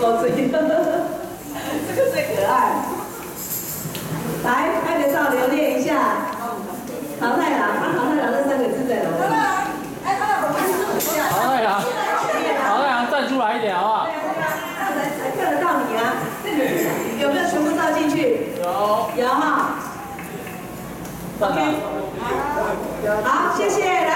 狗嘴，这个最可爱。来拍个照留念一下。淘太阳，啊，太阳这三个字在？太，哎，太，站出来一点好不好？才才看得到你啊！有没有全部照进去？有。有哈。OK。好，谢谢。